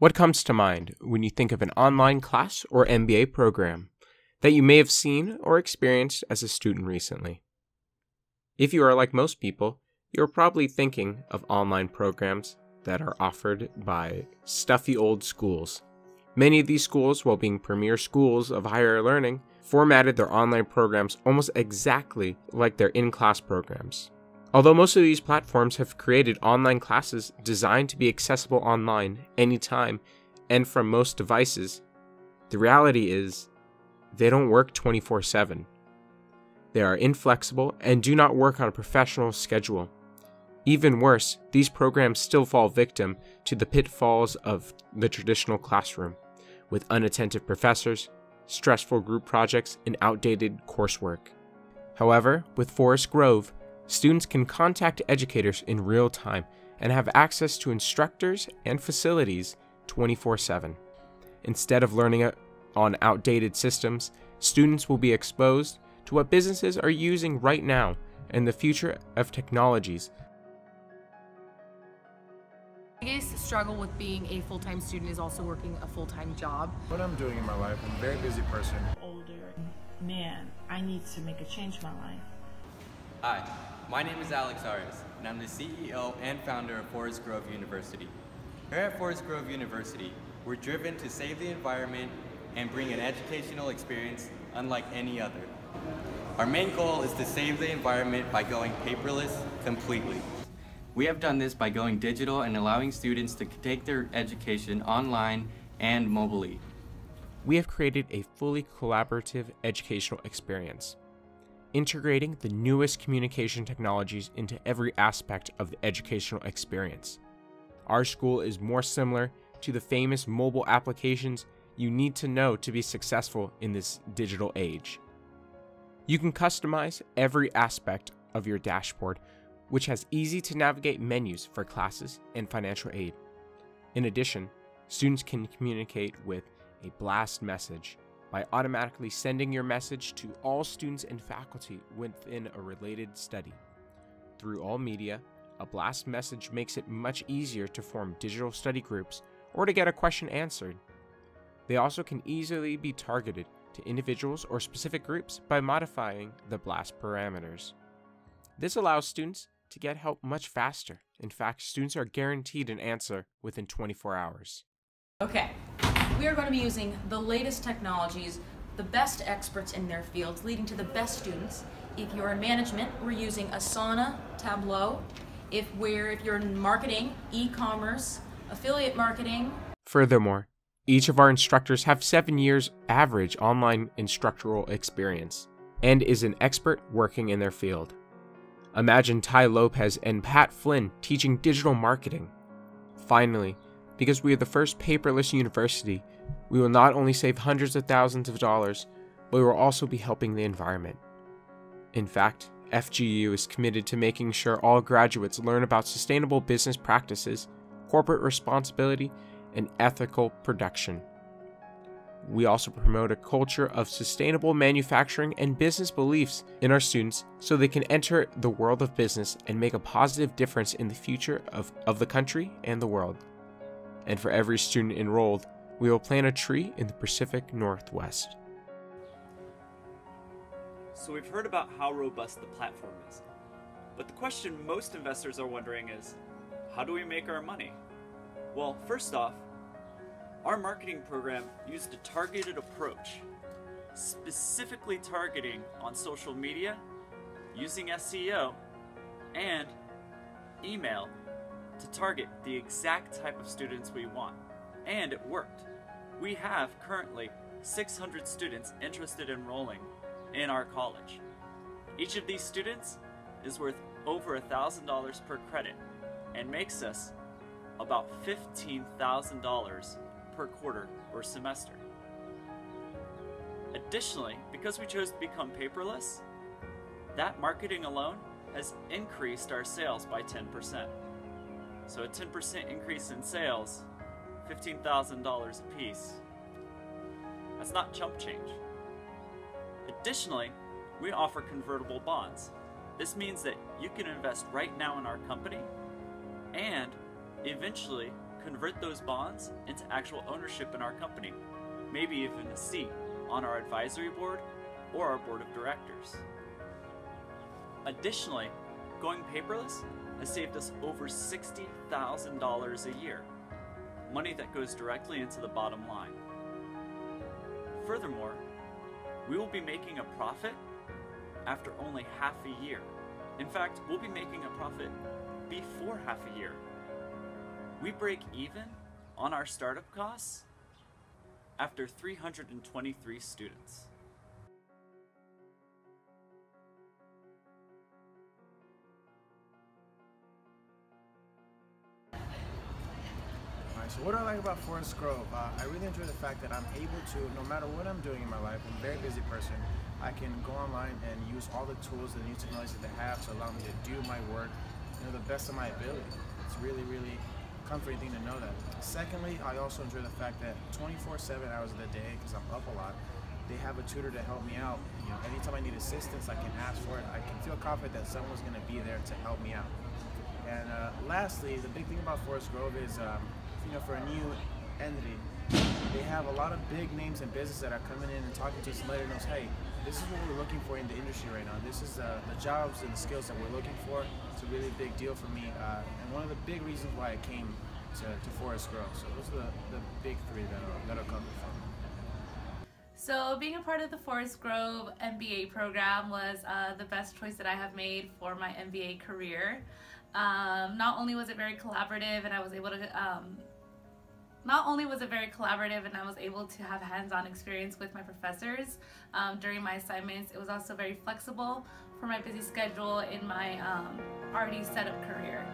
What comes to mind when you think of an online class or MBA program that you may have seen or experienced as a student recently? If you are like most people, you're probably thinking of online programs that are offered by stuffy old schools. Many of these schools, while being premier schools of higher learning, formatted their online programs almost exactly like their in class programs. Although most of these platforms have created online classes designed to be accessible online anytime and from most devices, the reality is they don't work 24 7. They are inflexible and do not work on a professional schedule. Even worse, these programs still fall victim to the pitfalls of the traditional classroom, with unattentive professors, stressful group projects, and outdated coursework. However, with Forest Grove, students can contact educators in real time and have access to instructors and facilities 24 7. Instead of learning uh, on outdated systems, students will be exposed to what businesses are using right now and the future of technologies biggest struggle with being a full-time student is also working a full-time job. What I'm doing in my life, I'm a very busy person. Older man, I need to make a change in my life. Hi, my name is Alex Arias, and I'm the CEO and founder of Forest Grove University. Here at Forest Grove University, we're driven to save the environment and bring an educational experience unlike any other. Our main goal is to save the environment by going paperless completely. We have done this by going digital and allowing students to take their education online and mobilely. We have created a fully collaborative educational experience, integrating the newest communication technologies into every aspect of the educational experience. Our school is more similar to the famous mobile applications you need to know to be successful in this digital age. You can customize every aspect of your dashboard which has easy to navigate menus for classes and financial aid. In addition, students can communicate with a blast message by automatically sending your message to all students and faculty within a related study. Through all media, a blast message makes it much easier to form digital study groups or to get a question answered. They also can easily be targeted to individuals or specific groups by modifying the blast parameters. This allows students to get help much faster. In fact, students are guaranteed an answer within 24 hours. Okay, we are going to be using the latest technologies, the best experts in their fields, leading to the best students. If you're in management, we're using Asana, Tableau. If we're if you're in marketing, e-commerce, affiliate marketing. Furthermore, each of our instructors have 7 years average online instructional experience and is an expert working in their field. Imagine Tai Lopez and Pat Flynn teaching digital marketing. Finally, because we are the first paperless university, we will not only save hundreds of thousands of dollars, but we will also be helping the environment. In fact, FGU is committed to making sure all graduates learn about sustainable business practices, corporate responsibility, and ethical production. We also promote a culture of sustainable manufacturing and business beliefs in our students so they can enter the world of business and make a positive difference in the future of, of the country and the world. And for every student enrolled, we will plant a tree in the Pacific Northwest. So we've heard about how robust the platform is. But the question most investors are wondering is, how do we make our money? Well, first off, our marketing program used a targeted approach, specifically targeting on social media, using SEO, and email to target the exact type of students we want. And it worked. We have currently 600 students interested in enrolling in our college. Each of these students is worth over $1,000 per credit and makes us about $15,000 per quarter or semester. Additionally, because we chose to become paperless, that marketing alone has increased our sales by 10%. So a 10% increase in sales, $15,000 a piece. That's not chump change. Additionally, we offer convertible bonds. This means that you can invest right now in our company and eventually convert those bonds into actual ownership in our company, maybe even a seat on our advisory board or our board of directors. Additionally, going paperless has saved us over $60,000 a year, money that goes directly into the bottom line. Furthermore, we will be making a profit after only half a year. In fact, we'll be making a profit before half a year. We break even on our startup costs after 323 students. So what do I like about Forest Grove? Uh, I really enjoy the fact that I'm able to, no matter what I'm doing in my life, I'm a very busy person, I can go online and use all the tools and new technologies that they have to allow me to do my work you know, the best of my ability. It's really, really comforting thing to know that. Secondly, I also enjoy the fact that 24-7 hours of the day, because I'm up a lot, they have a tutor to help me out. You know, anytime I need assistance, I can ask for it. I can feel confident that someone's going to be there to help me out. And uh, lastly, the big thing about Forest Grove is, um, you know, for a new entity, they have a lot of big names in business that are coming in and talking to us and letting us, hey, this is what we're looking for in the industry right now. This is uh, the jobs and the skills that we're looking for. It's a really big deal for me, uh, and one of the big reasons why I came to, to Forest Grove. So those are the, the big three that are, that are coming from. So being a part of the Forest Grove MBA program was uh, the best choice that I have made for my MBA career. Um, not only was it very collaborative and I was able to um, not only was it very collaborative and I was able to have hands-on experience with my professors um, during my assignments, it was also very flexible for my busy schedule in my um, already set up career.